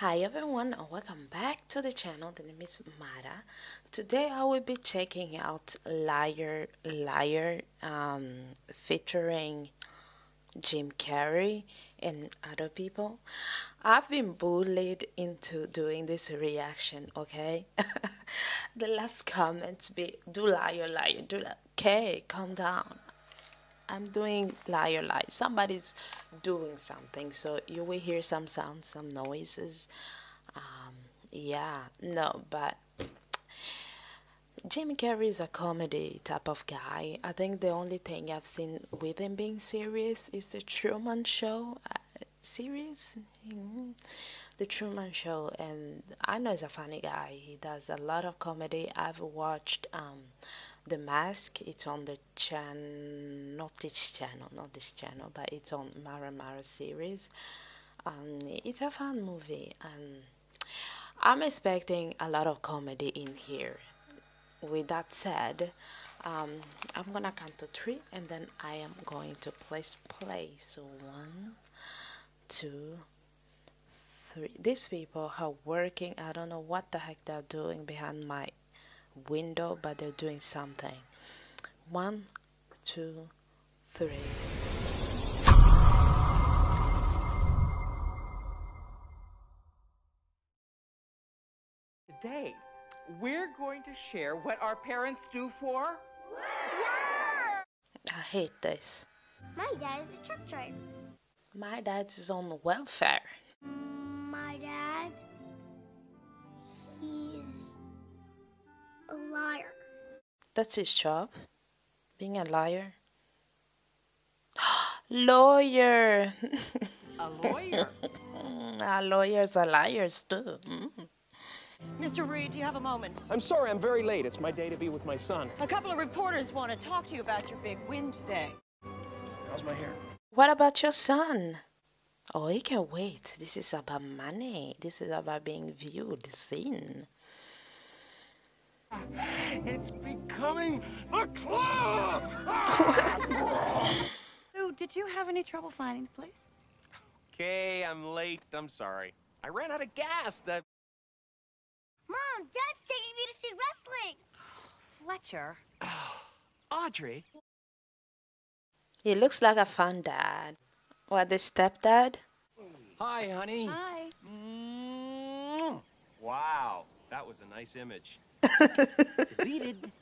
Hi everyone and welcome back to the channel. The name is Mara. Today I will be checking out Liar Liar um, featuring Jim Carrey and other people. I've been bullied into doing this reaction, okay? the last comments be do liar liar do that. Okay, calm down. I'm doing liar liar. Somebody's doing something, so you will hear some sounds, some noises. Um, yeah, no, but Jim Carrey is a comedy type of guy. I think the only thing I've seen with him being serious is the Truman Show. Uh, series mm-hmm. the truman show and i know he's a funny guy he does a lot of comedy i've watched um, the Mask, it's on the channel, not this channel, not this channel, but it's on Mara Mara series. Um, it's a fun movie, and I'm expecting a lot of comedy in here. With that said, um, I'm gonna count to three, and then I am going to place play. So one, two, three. These people are working. I don't know what the heck they're doing behind my window, but they're doing something. One, two, three. Today, we're going to share what our parents do for. I hate this. My dad is a truck driver. My dad's is on welfare. A liar. That's his job. Being a liar. lawyer. A lawyer. Ah, lawyers are liars too. Mm. Mr. Reed, do you have a moment? I'm sorry, I'm very late. It's my day to be with my son. A couple of reporters want to talk to you about your big win today. How's my hair? What about your son? Oh, he can wait. This is about money. This is about being viewed, seen. It's becoming a club! Oh, did you have any trouble finding the place? okay, I'm late. I'm sorry. I ran out of gas. That. Mom, Dad's taking me to see wrestling. Fletcher. Audrey. He looks like a fun dad. What, the stepdad? Hi, honey. Hi. Mm. Wow, that was a nice image. Deleted.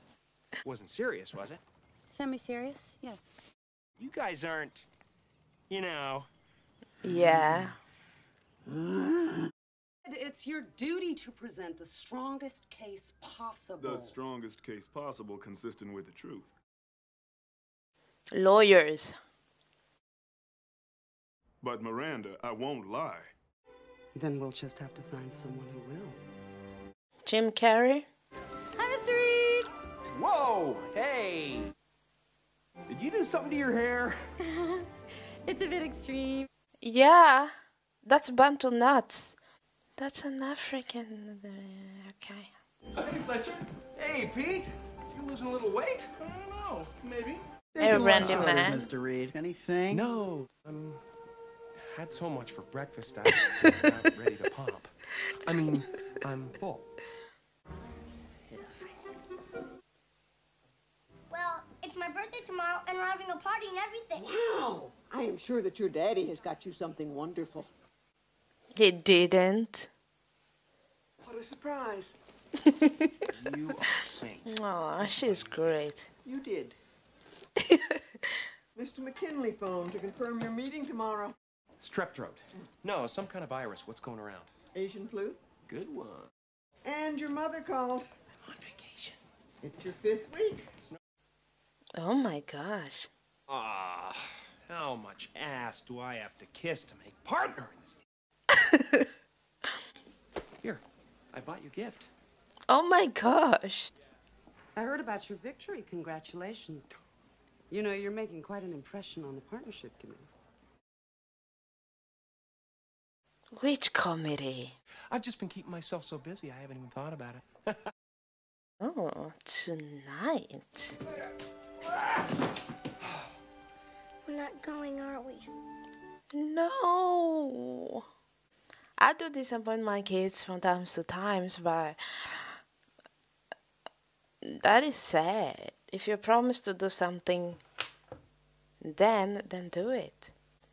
Wasn't serious, was it? Semi-serious? Yes. You guys aren't, you know. Yeah. It's your duty to present the strongest case possible. The strongest case possible consistent with the truth. Lawyers. But Miranda, I won't lie. Then we'll just have to find someone who will. Jim Carrey? Hi, Mr. Reed. Whoa, hey. Did you do something to your hair? It's a bit extreme. Yeah. That's Bantu knots. That's an African. Okay. Hey, Fletcher. Hey, Pete. You losing a little weight? I don't know. Maybe. Hey, Randy Sorry, man. Mr. Reed. Anything? No. Um, had so much for breakfast, I'm just about ready to pop. I mean, I'm full. Birthday tomorrow, and we're having a party and everything. Wow! I am sure that your daddy has got you something wonderful. He didn't. What a surprise. You are a saint. Aw, she's great. You did. Mr. McKinley phoned to confirm your meeting tomorrow. Strep throat. No, some kind of virus. What's going around? Asian flu. Good one. And your mother called. On vacation. It's your fifth week. Oh my gosh. Ah, how much ass do I have to kiss to make partner in this? Here, I bought you a gift. Oh my gosh. I heard about your victory. Congratulations. You know, you're making quite an impression on the partnership committee. Which comedy? I've just been keeping myself so busy, I haven't even thought about it. Oh, tonight. We're not going, are we? No. I do disappoint my kids from times to times, but that is sad. If you promise to do something, then then do it.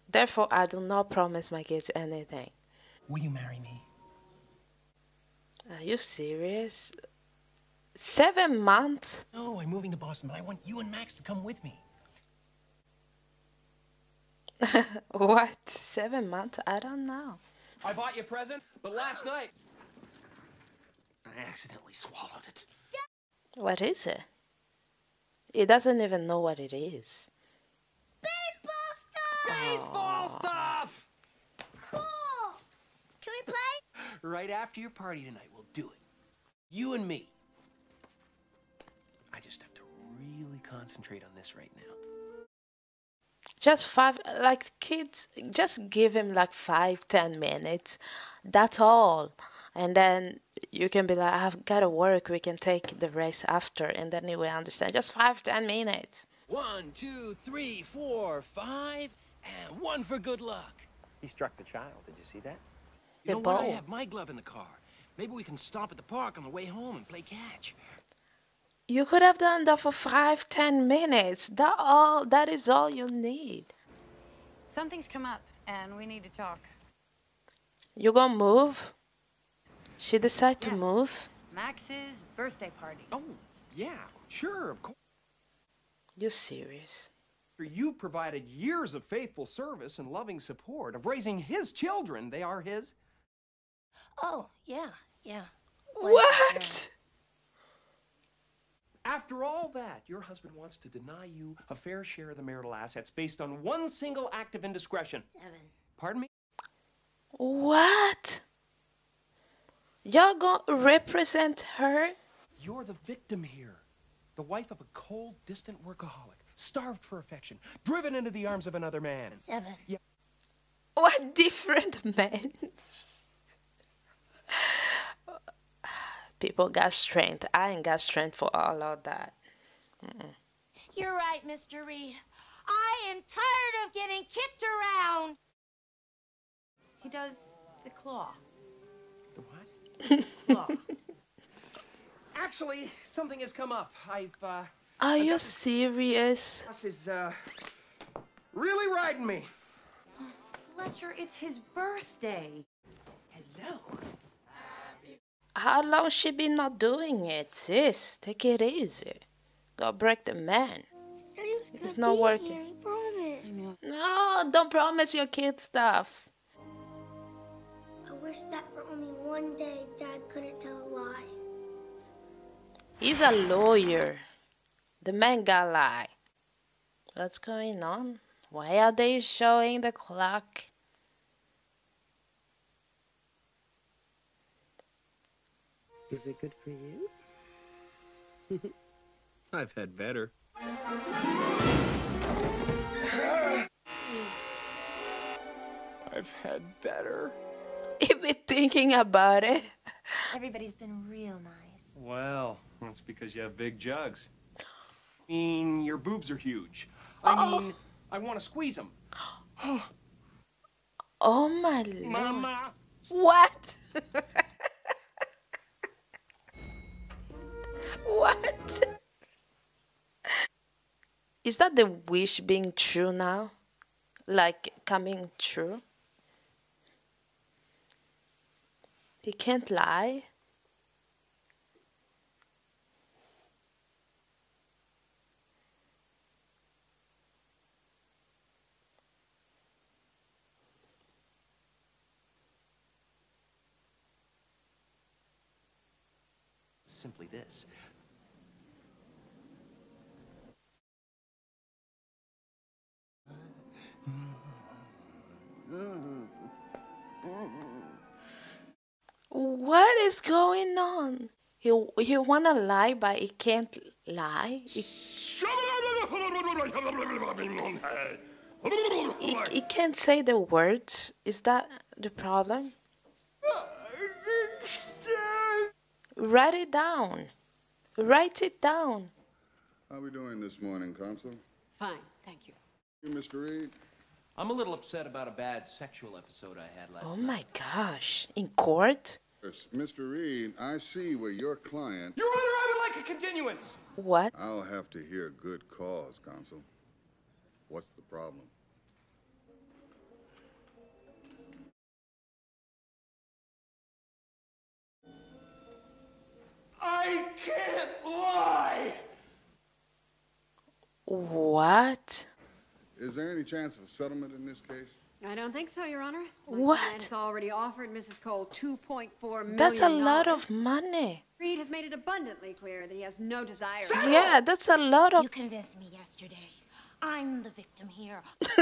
Therefore, I do not promise my kids anything. Will you marry me? Are you serious? Seven months? No, I'm moving to Boston, but I want you and Max to come with me. what? Seven months? I don't know. I bought you a present, but last night I accidentally swallowed it. What is it? He doesn't even know what it is. Baseball stuff! Baseball stuff! Cool! Can we play? Right after your party tonight, we'll do it. You and me. I just have to really concentrate on this right now. Just five, like kids, just give him like five, ten minutes. That's all. And then you can be like, I've got to work. We can take the race after. And then he will understand. Just five, ten minutes. One, two, three, four, five, and one for good luck. He struck the child. Did you see that? You The know what? I have my glove in the car. Maybe we can stop at the park on the way home and play catch. You could have done that for five, ten minutes. That all. That is all you need. Something's come up, and we need to talk. You gonna move? She decide to move? Max's birthday party. Oh, yeah, sure, of course. You serious? You provided years of faithful service and loving support of raising his children. They are his. Oh, yeah, yeah. What? After all that, your husband wants to deny you a fair share of the marital assets based on one single act of indiscretion. Seven. Pardon me? What? Y'all gonna represent her? You're the victim here. The wife of a cold, distant workaholic, starved for affection, driven into the arms of another man. Seven. Yeah. What different men? People got strength. I ain't got strength for all of that. You're right, Mr. Reed. I am tired of getting kicked around. He does the claw. The what? Claw. Actually, something has come up. I've, uh, Are you serious? boss is, uh, really riding me. Fletcher, it's his birthday. Hello. How long she been not doing it, sis? Take it easy. Go break the man. Said he was gonna It's not working. Here. No, don't promise your kid stuff. I wish that for only one day Dad couldn't tell a lie. He's a lawyer. The man got lie. What's going on? Why are they showing the clock? Is it good for you? I've had better. I've had better. You been thinking about it? Everybody's been real nice. Well, that's because you have big jugs. I mean, your boobs are huge. I oh. mean, I want to squeeze them. Oh my lord. Mama! What? what? Is that the wish being true now? Like coming true? He can't lie? Simply this. What is going on? He he wanna lie, but he can't lie. He, he, he can't say the words. Is that the problem? Write it down. Write it down. How are we doing this morning, Consul? Fine, thank you. You, Mr. Reed? I'm a little upset about a bad sexual episode I had last Oh night. my gosh. In court? Yes, Mr. Reed, I see where your client. Your Honor, I would like a continuance. What? I'll have to hear good cause, Consul. What's the problem? I can't lie. What? Is there any chance of a settlement in this case? I don't think so, Your Honor. My What? client's already offered Mrs. Cole $2.4 million. That's a lot of money. Reed has made it abundantly clear that he has no desire. Yeah, that's a lot of. You convinced me yesterday. I'm the victim here.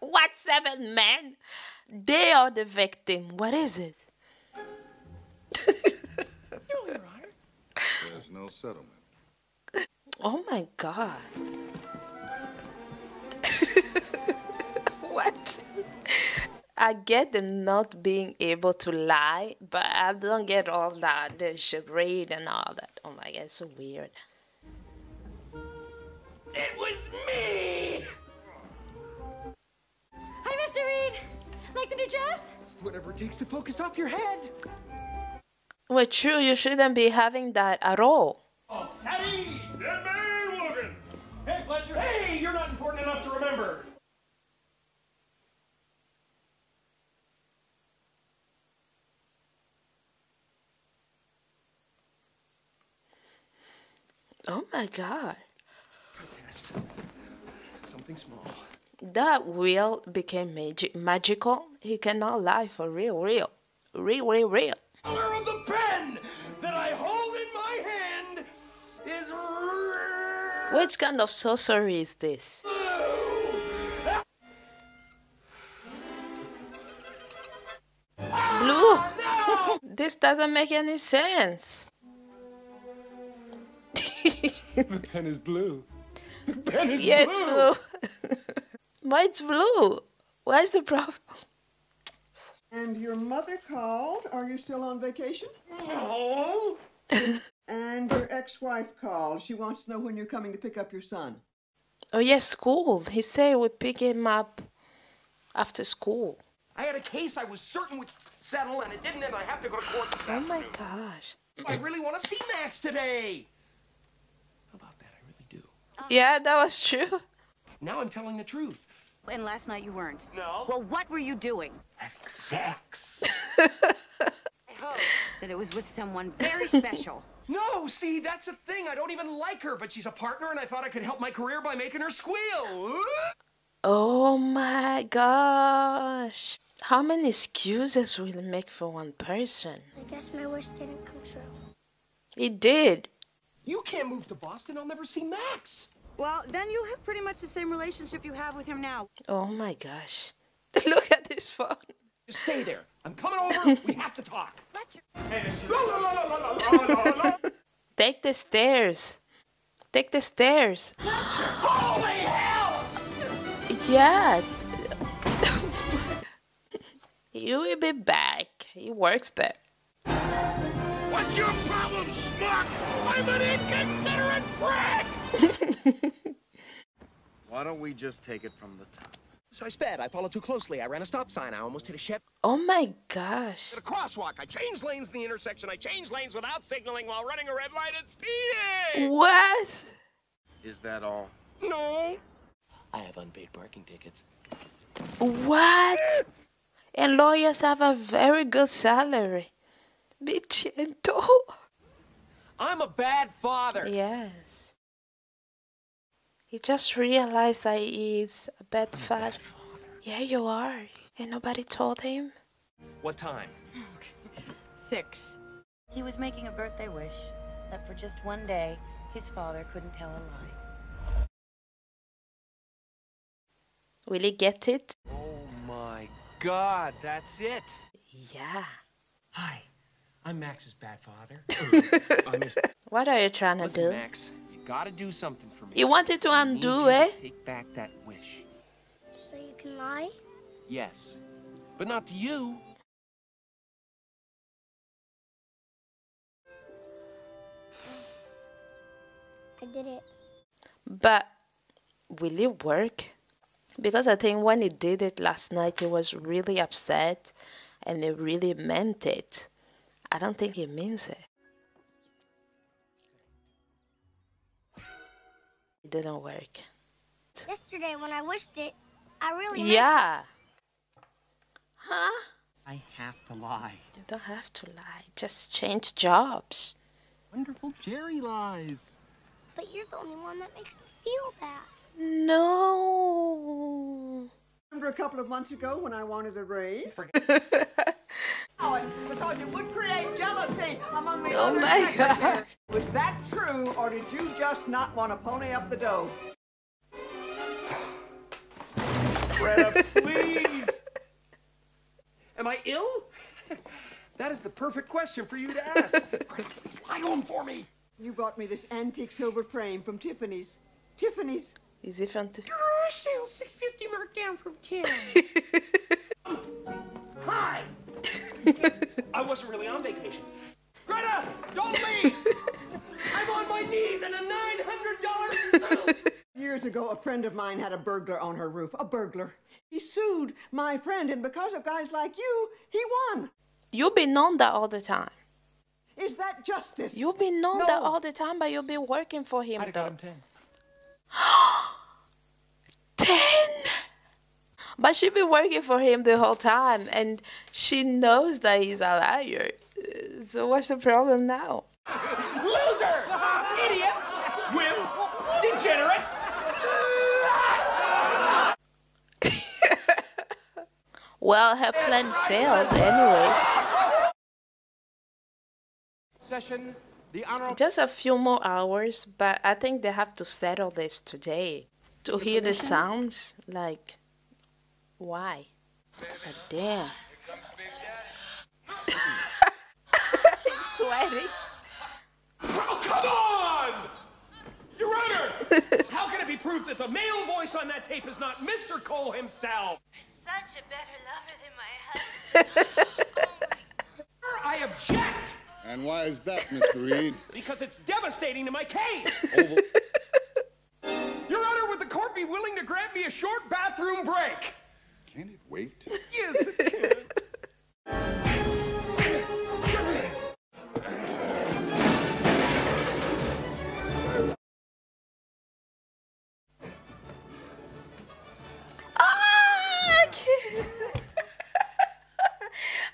What seven men? They are the victim. What is it? Settlement. Oh my god. what? I get the not being able to lie, but I don't get all that, the charade and all that. Oh my god, it's so weird. It was me. Hi, Mr. Reed. Like the new dress? Whatever takes the focus off your head. Well, true, you shouldn't be having that at all. Fletcher! You're not important enough to remember. Oh my god. Test. Something small. That wheel became magi- magical. He cannot lie for real, real. Real, real, real. Which kind of sorcery is this? Blue! this doesn't make any sense. the pen is blue. The pen is yeah, blue. it's blue. Why it's blue? What's the problem? And your mother called. Are you still on vacation? No. And your ex-wife called. She wants to know when you're coming to pick up your son. Oh, yes, school. He said we pick him up after school. I had a case I was certain would settle, and it didn't, and I have to go to court this Oh my gosh. I really want to see Max today. How about that? I really do. Um, yeah, that was true. Now I'm telling the truth. And last night you weren't. No. Well, what were you doing? Having Sex. I hope that it was with someone very special. No, see, that's the thing. I don't even like her, but she's a partner, and I thought I could help my career by making her squeal. Oh my gosh. How many excuses will it make for one person? I guess my wish didn't come true. It did. You can't move to Boston. I'll never see Max. Well, then you'll have pretty much the same relationship you have with him now. Oh my gosh. Look at this phone. Just stay there. I'm coming over. we have to talk. Take the stairs. Take the stairs. Holy hell! Yeah. you will be back. He works there. What's your problem, schmuck? I'm an inconsiderate prick! Why don't we just take it from the top? So I sped. I followed too closely. I ran a stop sign. I almost hit a Chevy. Oh my gosh. At a crosswalk. I changed lanes in the intersection. I changed lanes without signaling while running a red light and speeding. What? Is that all? No. I have unpaid parking tickets. What? And lawyers have a very good salary. Be gentle. I'm a bad father. Yes. He just realized that he's a bad father. Yeah, you are. And nobody told him. What time? Six. He was making a birthday wish that for just one day, his father couldn't tell a lie. Will he get it? Oh my God, that's it. Yeah. Hi, I'm Max's bad father. I'm his. What are you trying to Listen, do? Max, you gotta do something for me. You wanted to undo you eh? to it? Take back that wish. So you can lie? Yes, but not to you. I did it. But will it work? Because I think when he did it last night, he was really upset and he really meant it. I don't think he means it. It didn't work. Yesterday, when I wished it, I really Yeah. Huh? I have to lie. You don't have to lie. Just change jobs. Wonderful Jerry lies. But you're the only one that makes me feel bad. No. Remember a couple of months ago when I wanted a raise? Oh, it- because it would create jealousy among the Oh other my secretaries. Was that true, or did you just not want to pony up the dough? Greta, please! Am I ill? That is the perfect question for you to ask. Greta, please lie on for me. You brought me this antique silver frame from Tiffany's. Tiffany's. Is it from? Garage sale, 650 marked down from 10. Hi! I wasn't really on vacation. Greta, don't leave! I'm on my knees in a $900 suit! Years ago, a friend of mine had a burglar on her roof. A burglar. He sued my friend, and because of guys like you, he won. You've been known that all the time. Is that justice? You've been on that all the time, but you've been working for him I'd have though. got him 10. Ten. But she been working for him the whole time, and she knows that he's a liar. So what's the problem now? Loser! Idiot! Wimp! Degenerate! Well, her plan failed anyways. Session, the honorable. Just a few more hours, but I think they have to settle this today. To hear the sounds, like, why? God damn. He's sweating. Oh, come on! Your Honor! How can it be proved that the male voice on that tape is not Mr. Cole himself? Such a better lover than my husband. I object! And why is that, Mr. Reed? Because it's devastating to my case! Your Honor, would the court be willing to grant me a short bathroom break? Can it wait? Yes, it can. Ah, I can't.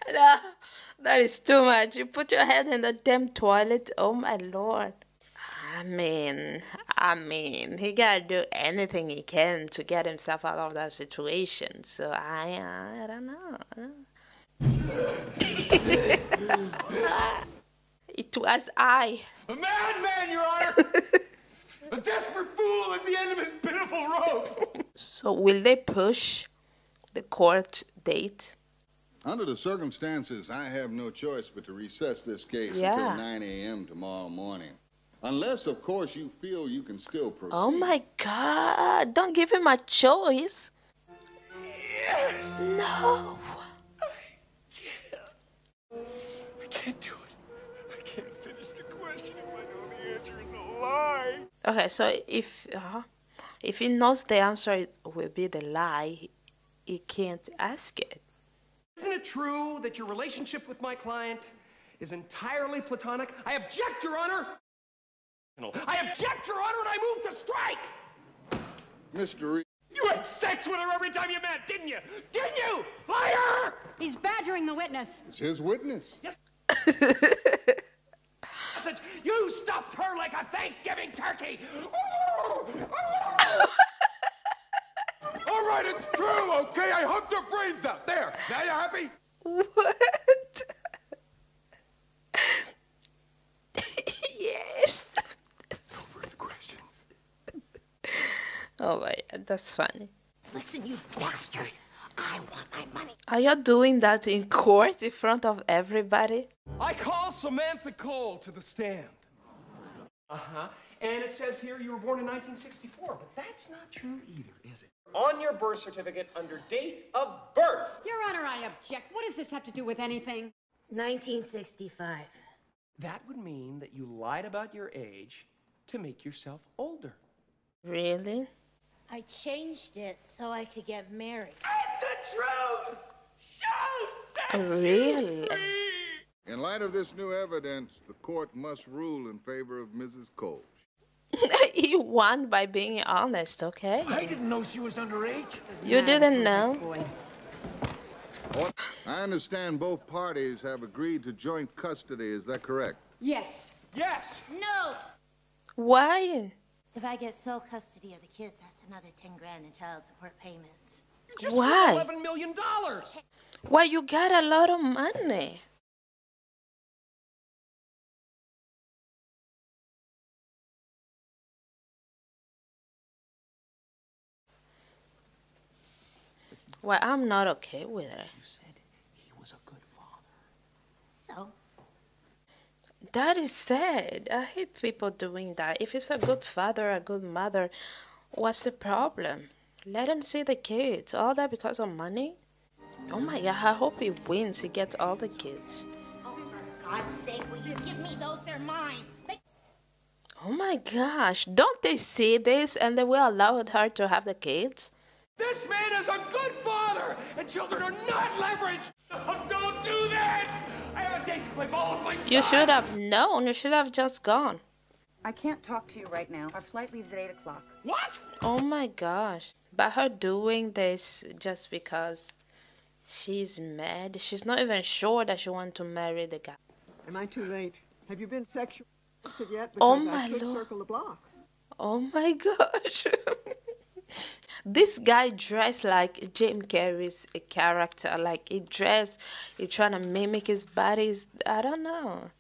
no, that is too much. You put your head in the damn toilet. Oh my lord. I mean, I mean, he gotta do anything he can to get himself out of that situation. So I, uh, I don't know. it was I. A madman, Your Honor! a desperate fool at the end of his pitiful rope! So will they push the court date? Under the circumstances, I have no choice but to recess this case Yeah. until 9 a.m. tomorrow morning. Unless, of course, you feel you can still proceed. Oh my god, don't give him a choice. Yes! No. I can't do it. I can't finish the question if I know the answer is a lie. Okay, so if uh, if he knows the answer is- will be the lie, he- he can't ask it. Isn't it true that your relationship with my client is entirely platonic? I object, Your Honor! I object, Your Honor, and I move to strike! Mr. Reed. You had sex with her every time you met, didn't you? Didn't you? Liar! He's badgering the witness. It's his witness. Sausage, You stuffed her like a Thanksgiving turkey! All right, it's true, okay? I humped her brains out. There. Now you happy? What? Oh my, that's funny. Listen, you bastard. I want my money. Are you doing that in court in front of everybody? I call Samantha Cole to the stand. Uh huh. And it says here you were born in 1964, but that's not true either, is it? On your birth certificate under date of birth. Your Honor, I object. What does this have to do with anything? 1965. That would mean that you lied about your age to make yourself older. Really? I changed it so I could get married. The truth shall set Really? In light of this new evidence, the court must rule in favor of Mrs. Cole. you won by being honest, okay? I didn't know she was underage. You didn't know? I understand both parties have agreed to joint custody. Is that correct? Yes. Yes. No! Why? If I get sole custody of the kids, that's another 10 grand in child support payments. Just Why? Eleven million dollars. Why you got a lot of money? Well, I'm not okay with it. You said he was a good father. So? That is sad. I hate people doing that. If it's a good father, a good mother, what's the problem? Let him see the kids. All that because of money? Oh my god, I hope he wins. He gets all the kids. For God's sake, will you give me those? They're mine. They Oh my gosh, don't they see this and they will allow her to have the kids? This man is a good father, and children are not leverage. Oh, don't do that. I have a date to play ball with my son. You should have known. You should have just gone. I can't talk to you right now. Our flight leaves at 8 o'clock. What? Oh my gosh. But her doing this just because she's mad. She's not even sure that she wants to marry the guy. Am I too late? Have you been sexually molested yet? Oh my I could lord. circle the block. Oh my gosh. this guy dressed like Jim Carrey's character. Like he dressed, he trying to mimic his bodies. I don't know.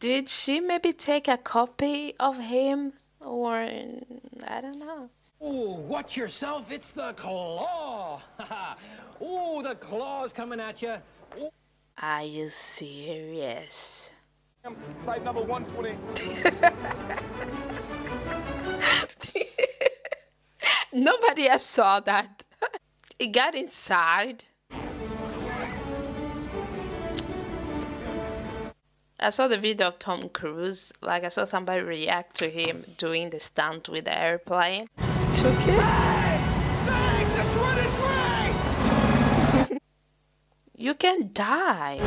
Did she maybe take a copy of him? Or I don't know. Oh, watch yourself. It's the claw. oh, the claw's coming at you. Are you serious? Flight number 120. Nobody else saw that. It got inside. I saw the video of Tom Cruise. Like I saw somebody react to him doing the stunt with the airplane. Took it. Thanks, it's running great. You can die.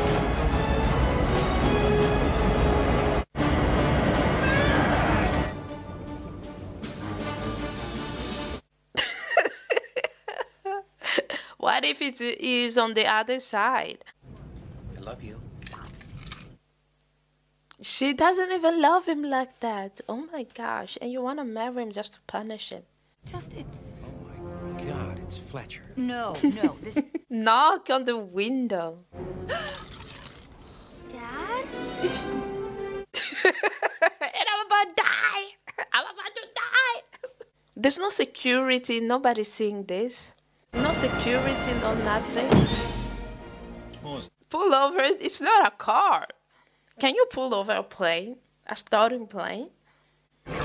what if it is on the other side? I love you. She doesn't even love him like that. Oh my gosh. And you want to marry him just to punish him. Just it. Oh my god, it's Fletcher. No, no. This Knock on the window. Dad? and I'm about to die. I'm about to die. There's no security. Nobody's seeing this. No security, no nothing. Pull over. It's not a car. Can you pull over a plane? A starting plane? Really?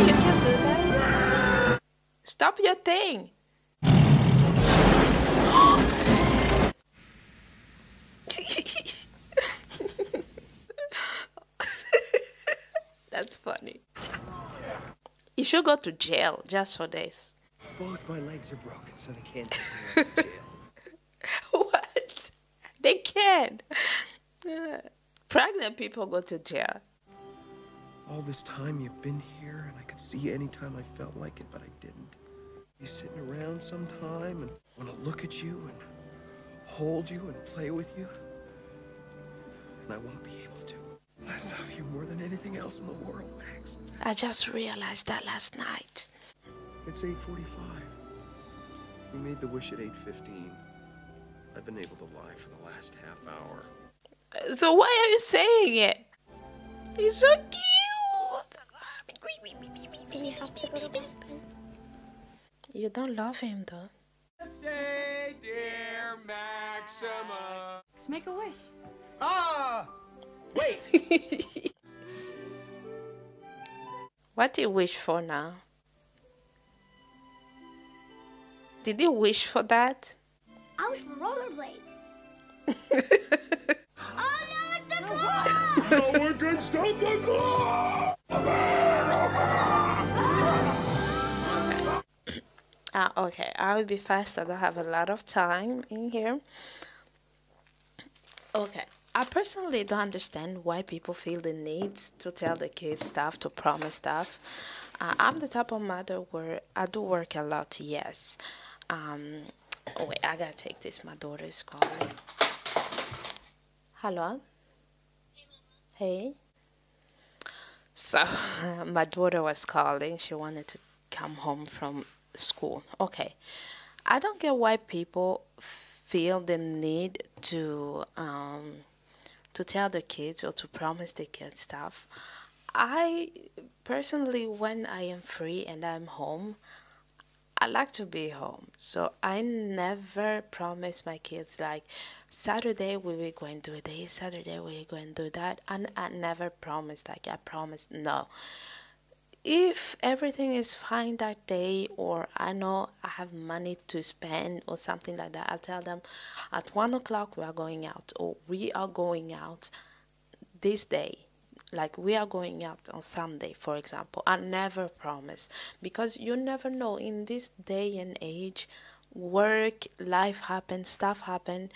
You can do that? Stop your thing. That's funny. You should go to jail just for this. Both my legs are broken, so they can't take me out to jail. what? They can. Uh, Pregnant people go to jail. All this time you've been here, and I could see you anytime I felt like it, but I didn't. Be sitting around sometime and want to look at you and hold you and play with you. And I won't be able to. I love you more than anything else in the world, Max. I just realized that last night. It's 8.45. You made the wish at 8.15. I've been able to lie for the last half hour. So why are you saying it? He's so cute. Do we have to go to Boston? You don't love him though. Birthday, dear Maxima. Let's make a wish. Ah! Wait. What do you wish for now? Did you wish for that? I was for rollerblades. oh no, it's the claw! Go against the claw! Uh, okay, I will be fast. I don't have a lot of time in here. Okay, I personally don't understand why people feel the need to tell the kids stuff, to promise stuff. Uh, I'm the type of mother where I do work a lot, yes. Um, oh wait, I gotta take this. My daughter is calling. Hello? Hey? So, my daughter was calling. She wanted to come home from school. Okay. I don't get why people feel the need to um, to tell their kids or to promise their kids stuff. I personally, when I am free and I'm home, I like to be home. So I never promise my kids like Saturday we will going to do this, Saturday we will going to do that. And I never promise like I promise no. If everything is fine that day or I know I have money to spend or something like that, I'll tell them at one o'clock we are going out or we are going out this day like we are going out on Sunday, for example. I never promise because you never know in this day and age, work, life happens, stuff happen.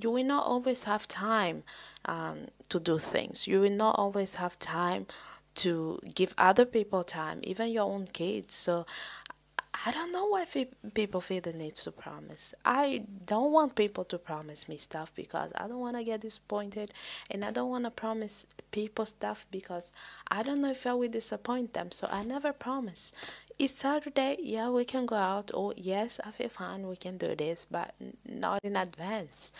You will not always have time um, to do things. You will not always have time to give other people time, even your own kids. So I don't know why people feel the need to promise. I don't want people to promise me stuff because I don't want to get disappointed and I don't want to promise people stuff because I don't know if I will disappoint them. So I never promise. It's Saturday, yeah, we can go out, or yes, I feel fine, we can do this, but not in advance.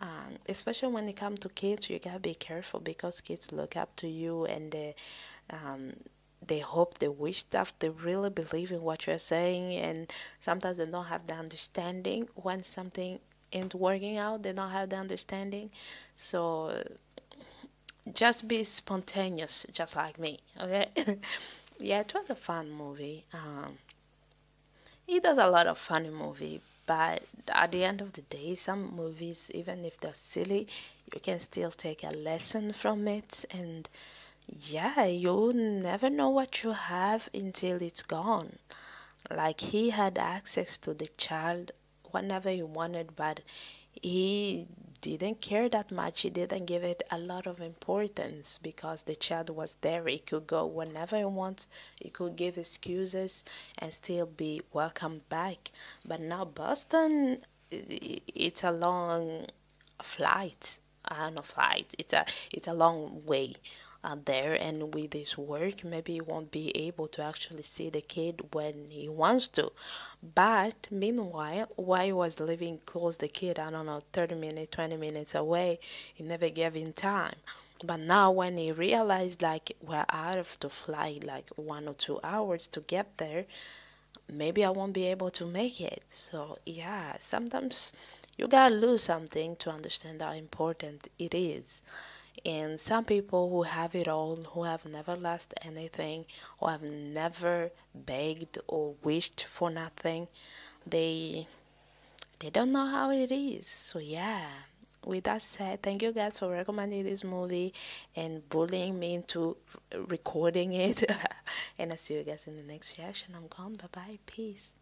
Um, especially when it comes to kids, you gotta be careful because kids look up to you and they, um, they hope, they wish stuff, they really believe in what you're saying, and sometimes they don't have the understanding when something isn't working out, they don't have the understanding. So just be spontaneous, just like me, okay? yeah, it was a fun movie. Um, he does a lot of funny movie, but at the end of the day, some movies, even if they're silly, you can still take a lesson from it and yeah, you never know what you have until it's gone. Like he had access to the child whenever he wanted, but he didn't care that much. He didn't give it a lot of importance because the child was there. He could go whenever he wants. He could give excuses and still be welcomed back. But now Boston, it's a long flight. I don't know flight. It's a it's a long way there and with his work maybe he won't be able to actually see the kid when he wants to. But meanwhile while he was living close the kid i don't know 30 minutes 20 minutes away he never gave him time. But now when he realized like we're out of the flight like one or two hours to get there maybe i won't be able to make it. So yeah sometimes you gotta lose something to understand how important it is and some people who have it all, who have never lost anything, who have never begged or wished for nothing, they they don't know how it is. So yeah. With that said, thank you guys for recommending this movie and bullying me into recording it. and I'll see you guys in the next reaction. I'm gone. Bye bye. Peace.